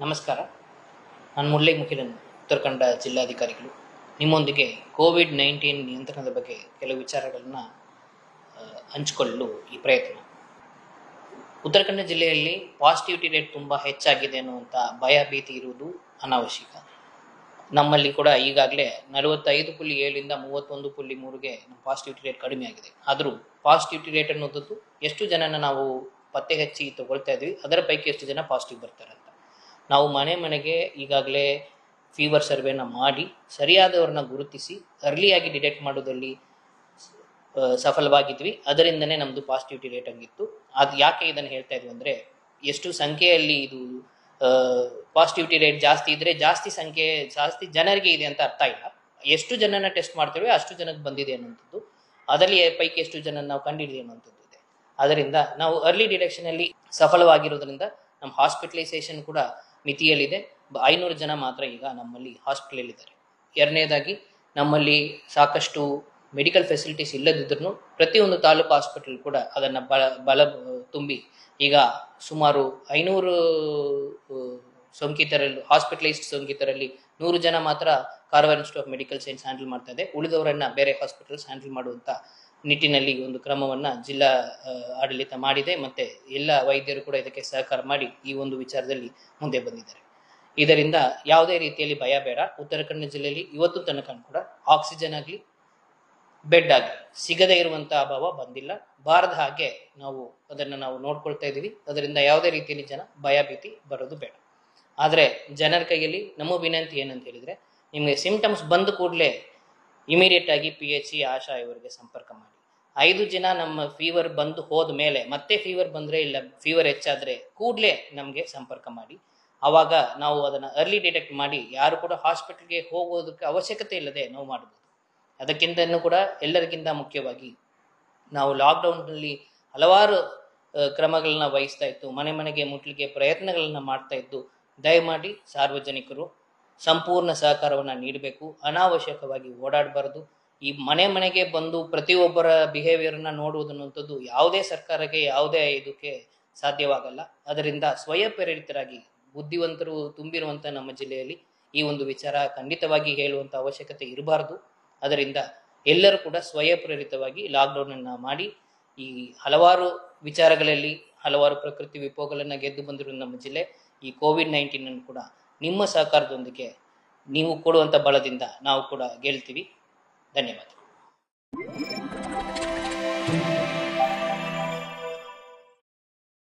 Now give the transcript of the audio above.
ನಮಸ್ಕಾರ. ನಾನು ಮುರಳಿ ಮುಖಿಲನ್ ಉತ್ತರ ಕನ್ನಡ ಜಿಲ್ಲಾಧಿಕಾರಿಗಳು. ನಿಮ್ಮೊಂದಿಗೆ ಕೋವಿಡ್ ನೈನ್ಟೀನ್ ನಿಯಂತ್ರಣದ ಬಗ್ಗೆ ಕೆಲವು ವಿಚಾರಗಳನ್ನು ಹಂಚಿಕೊಳ್ಳಲು ಈ ಪ್ರಯತ್ನ. ಉತ್ತರ ಕನ್ನಡ ಜಿಲ್ಲೆಯಲ್ಲಿ ಪಾಸಿಟಿವಿಟಿ ರೇಟ್ ತುಂಬ ಹೆಚ್ಚಾಗಿದೆ ಅನ್ನುವಂಥ ಭಯ ಭೀತಿ ಇರುವುದು ಅನಾವಶ್ಯಕ. ನಮ್ಮಲ್ಲಿ ಕೂಡ ಈಗಾಗಲೇ ನಲವತ್ತೈದು ಪುಲ್ಲಿ ಏಳಿಂದ ಮೂವತ್ತೊಂದು ಪುಲ್ಲಿ ಮೂರಿಗೆ ನಮ್ಮ ಪಾಸಿಟಿವಿಟಿ ರೇಟ್ ಕಡಿಮೆ ಆಗಿದೆ. ಆದರೂ ಪಾಸಿಟಿವಿಟಿ ರೇಟ್ ಅನ್ನೋದದ್ದು ಎಷ್ಟು ಜನನ ನಾವು ಪತ್ತೆ ಹಚ್ಚಿ ತಗೊಳ್ತಾ ಇದ್ವಿ, ಅದರ ಪೈಕಿ ಎಷ್ಟು ಜನ ಪಾಸಿಟಿವ್ ಬರ್ತಾರೆ ನಾವು ಮನೆ ಮನೆಗೆ ಈಗಾಗಲೇ ಫೀವರ್ ಸರ್ವೆನ ಮಾಡಿ ಸರಿಯಾದವ್ರನ್ನ ಗುರುತಿಸಿ ಅರ್ಲಿಯಾಗಿ ಡಿಟೆಕ್ಟ್ ಮಾಡೋದಲ್ಲಿ ಸಫಲವಾಗಿದ್ವಿ. ಅದರಿಂದನೇ ನಮ್ಮದು ಪಾಸಿಟಿವಿಟಿ ರೇಟ್ ಹಂಗಿತ್ತು. ಅದು ಯಾಕೆ ಇದನ್ನು ಹೇಳ್ತಾ ಇದ್ವಿ ಅಂದರೆ, ಎಷ್ಟು ಸಂಖ್ಯೆಯಲ್ಲಿ ಇದು ಪಾಸಿಟಿವಿಟಿ ರೇಟ್ ಜಾಸ್ತಿ ಇದ್ರೆ ಜಾಸ್ತಿ ಸಂಖ್ಯೆ, ಜಾಸ್ತಿ ಜನರಿಗೆ ಇದೆ ಅಂತ ಅರ್ಥ ಇಲ್ಲ. ಎಷ್ಟು ಜನನ ಟೆಸ್ಟ್ ಮಾಡ್ತೇವೆ ಅಷ್ಟು ಜನಕ್ಕೆ ಬಂದಿದೆ ಅನ್ನೋಂಥದ್ದು ಅದರಲ್ಲಿ ಪೈಕಿ ಎಷ್ಟು ಜನ ನಾವು ಕಂಡಿಡಿದೆ ಅನ್ನೋಂಥದ್ದು ಇದೆ. ಅದರಿಂದ ನಾವು ಅರ್ಲಿ ಡಿಟೆಕ್ಷನಲ್ಲಿ ಸಫಲವಾಗಿರೋದ್ರಿಂದ ನಮ್ಮ ಹಾಸ್ಪಿಟಲೈಸೇಷನ್ ಕೂಡ ಮಿತಿಯಲ್ಲಿದೆ. ಐನೂರು ಜನ ಮಾತ್ರ ಈಗ ನಮ್ಮಲ್ಲಿ ಹಾಸ್ಪಿಟಲಲ್ಲಿದ್ದಾರೆ. ಎರಡನೇದಾಗಿ, ನಮ್ಮಲ್ಲಿ ಸಾಕಷ್ಟು ಮೆಡಿಕಲ್ ಫೆಸಿಲಿಟೀಸ್ ಇಲ್ಲದಿದ್ರೂ ಪ್ರತಿಯೊಂದು ತಾಲೂಕು ಹಾಸ್ಪಿಟಲ್ ಕೂಡ ಅದನ್ನು ಬಲ ತುಂಬಿ ಈಗ ಸುಮಾರು ಐನೂರು ಸೋಂಕಿತರಲ್ಲಿ ಹಾಸ್ಪಿಟಲೈಸ್ಡ್ ಸೋಂಕಿತರಲ್ಲಿ ನೂರು ಜನ ಮಾತ್ರ Karwar institute of medical science handle ಮಾಡ್ತಾ ಇದೆ. ಉಳಿದವರನ್ನ ಬೇರೆ ಹಾಸ್ಪಿಟಲ್ಸ್ ಹ್ಯಾಂಡಲ್ ಮಾಡುವಂತ ನಿಟ್ಟಿನಲ್ಲಿ ಒಂದು ಕ್ರಮವನ್ನ ಜಿಲ್ಲಾ ಆಡಳಿತ ಮಾಡಿದೆ. ಮತ್ತೆ ಎಲ್ಲ ವೈದ್ಯರು ಕೂಡ ಇದಕ್ಕೆ ಸಹಕಾರ ಮಾಡಿ ಈ ಒಂದು ವಿಚಾರದಲ್ಲಿ ಮುಂದೆ ಬಂದಿದ್ದಾರೆ. ಇದರಿಂದ ಯಾವುದೇ ರೀತಿಯಲ್ಲಿ ಭಯ ಬೇಡ. ಉತ್ತರ ಕನ್ನಡ ಜಿಲ್ಲೆಯಲ್ಲಿ ಇವತ್ತು ತನಕ ಕೂಡ ಆಕ್ಸಿಜನ್ ಆಗಲಿ, ಬೆಡ್ ಆಗಲಿ ಸಿಗದೇ ಇರುವಂತಹ ಅಭಾವ ಬಂದಿಲ್ಲ. ಬಾರದ ಹಾಗೆ ನಾವು ಅದನ್ನು ನಾವು ನೋಡ್ಕೊಳ್ತಾ ಇದ್ದೀವಿ. ಅದರಿಂದ ಯಾವುದೇ ರೀತಿಯಲ್ಲಿ ಜನ ಭಯ ಭೀತಿ ಬರೋದು ಬೇಡ. ಆದರೆ ಜನರ ಕೈಯಲ್ಲಿ ನಮ್ಮ ವಿನಂತಿ ಏನಂತ ಹೇಳಿದ್ರೆ, ನಿಮಗೆ ಸಿಂಟಮ್ಸ್ ಬಂದ ಕೂಡಲೇ ಇಮಿಡಿಯೇಟ್ ಆಗಿ ಪಿ ಎಚ್ ಸಿ ಆಶಾ ಇವರಿಗೆ ಸಂಪರ್ಕ ಮಾಡಿ. ಐದು ಜನ ನಮ್ಮ ಫೀವರ್ ಬಂದು ಹೋದ ಮೇಲೆ, ಮತ್ತೆ ಫೀವರ್ ಬಂದ್ರೆ ಇಲ್ಲ ಫೀವರ್ ಹೆಚ್ಚಾದ್ರೆ ಕೂಡಲೇ ನಮಗೆ ಸಂಪರ್ಕ ಮಾಡಿ. ಆವಾಗ ನಾವು ಅದನ್ನು ಅರ್ಲಿ ಡಿಟೆಕ್ಟ್ ಮಾಡಿ, ಯಾರು ಕೂಡ ಹಾಸ್ಪಿಟಲ್ಗೆ ಹೋಗೋದಕ್ಕೆ ಅವಶ್ಯಕತೆ ಇಲ್ಲದೆ ನಾವು ಮಾಡಬಹುದು ಅದಕ್ಕಿಂತನೂ ಕೂಡ ಎಲ್ಲರಿಗಿಂತ ಮುಖ್ಯವಾಗಿ ನಾವು ಲಾಕ್ಡೌನ್ನಲ್ಲಿ ಹಲವಾರು ಕ್ರಮಗಳನ್ನ ವಹಿಸ್ತಾ ಇತ್ತು. ಮನೆ ಮನೆಗೆ ಮುಟ್ಲಿಕ್ಕೆ ಪ್ರಯತ್ನಗಳನ್ನ ಮಾಡ್ತಾ ಇದ್ದು, ದಯಮಾಡಿ ಸಾರ್ವಜನಿಕರು ಸಂಪೂರ್ಣ ಸಹಕಾರವನ್ನು ನೀಡಬೇಕು. ಅನಾವಶ್ಯಕವಾಗಿ ಓಡಾಡಬಾರದು. ಈ ಮನೆ ಮನೆಗೆ ಬಂದು ಪ್ರತಿಯೊಬ್ಬರ ಬಿಹೇವಿಯರ್ನ ನೋಡುವುದನ್ನುವಂಥದ್ದು ಯಾವುದೇ ಸರ್ಕಾರಕ್ಕೆ, ಯಾವುದೇ ಇದಕ್ಕೆ ಸಾಧ್ಯವಾಗಲ್ಲ. ಅದರಿಂದ ಸ್ವಯಂ ಪ್ರೇರಿತರಾಗಿ ಬುದ್ಧಿವಂತರು ತುಂಬಿರುವಂಥ ನಮ್ಮ ಜಿಲ್ಲೆಯಲ್ಲಿ ಈ ಒಂದು ವಿಚಾರ ಖಂಡಿತವಾಗಿ ಹೇಳುವಂಥ ಅವಶ್ಯಕತೆ ಇರಬಾರ್ದು. ಅದರಿಂದ ಎಲ್ಲರೂ ಕೂಡ ಸ್ವಯಂ ಪ್ರೇರಿತವಾಗಿ ಲಾಕ್ಡೌನನ್ನು ಮಾಡಿ, ಈ ಹಲವಾರು ವಿಚಾರಗಳಲ್ಲಿ, ಹಲವಾರು ಪ್ರಕೃತಿ ವಿಕೋಪಗಳನ್ನು ಗೆದ್ದು ಬಂದಿರುವ ನಮ್ಮ ಜಿಲ್ಲೆ. ಈ ಕೋವಿಡ್ ನೈನ್ಟೀನ್ ಅನ್ನು ಕೂಡ ನಿಮ್ಮ ಸಹಕಾರದೊಂದಿಗೆ ನೀವು ಕೊಡುವಂಥ ಬಲದಿಂದ ನಾವು ಕೂಡ ಗೆಲ್ತೀವಿ. ಧನ್ಯವಾದ